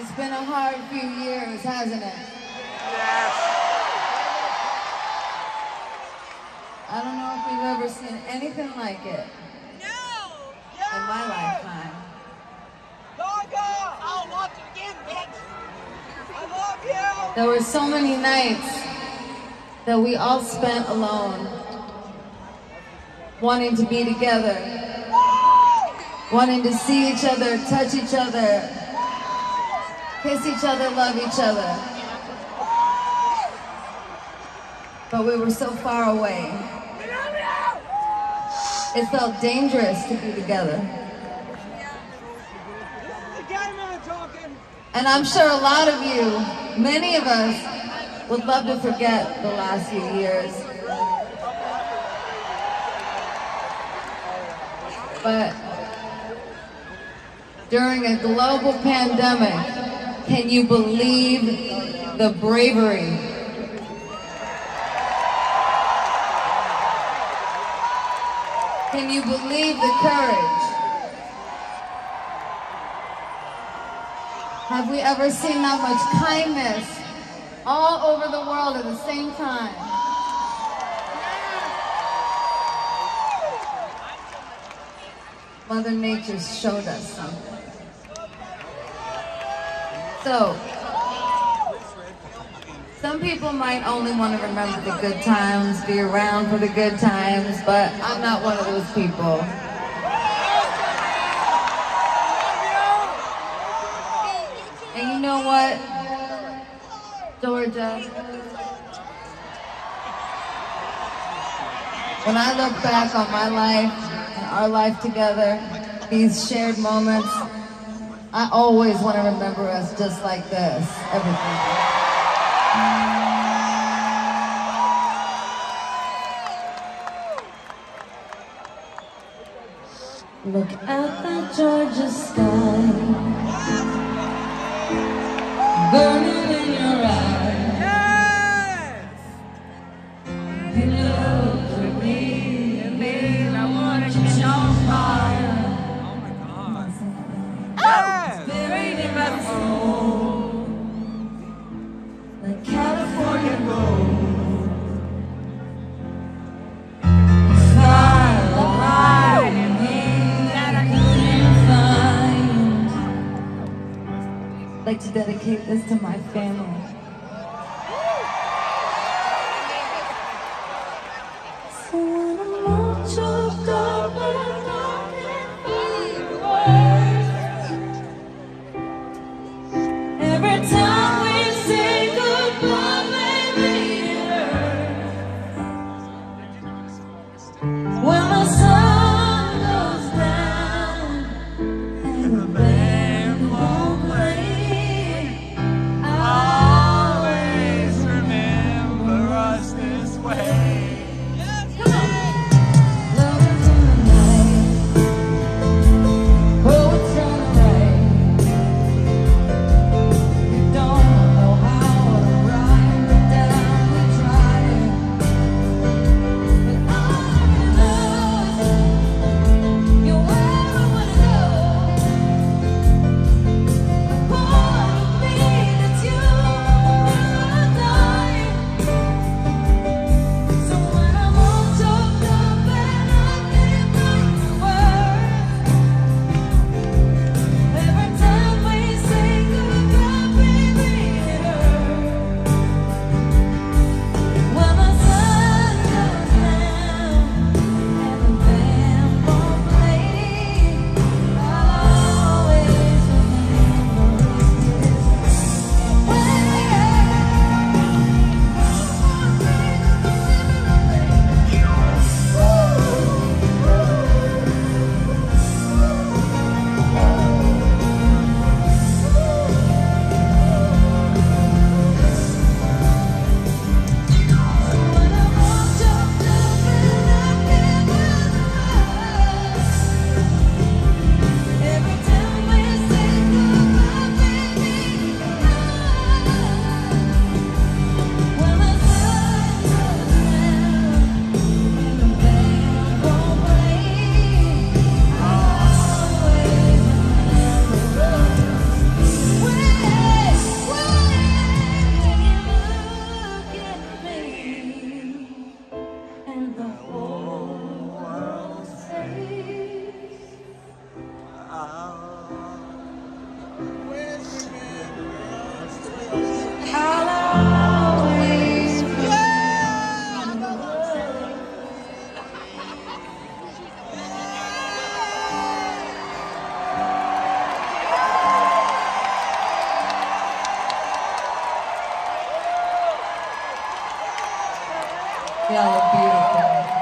It's been a hard few years, hasn't it? Yes. I don't know if we've ever seen anything like it No! in my lifetime. Gaga! I'll watch it again, bitch! I love you! There were so many nights that we all spent alone, wanting to be together, wanting to see each other, touch each other, kiss each other, love each other. But we were so far away. It felt dangerous to be together. And I'm sure a lot of you, many of us, would love to forget the last few years. But during a global pandemic, can you believe the bravery? Can you believe the courage? Have we ever seen that much kindness all over the world at the same time? Mother Nature showed us something. So, some people might only want to remember the good times, be around for the good times, but I'm not one of those people. And you know what, Georgia? When I look back on my life and our life together, these shared moments, I always want to remember us just like this. Everything. Look at that Georgia sky, burning this to my family. Every time Y'all are beautiful.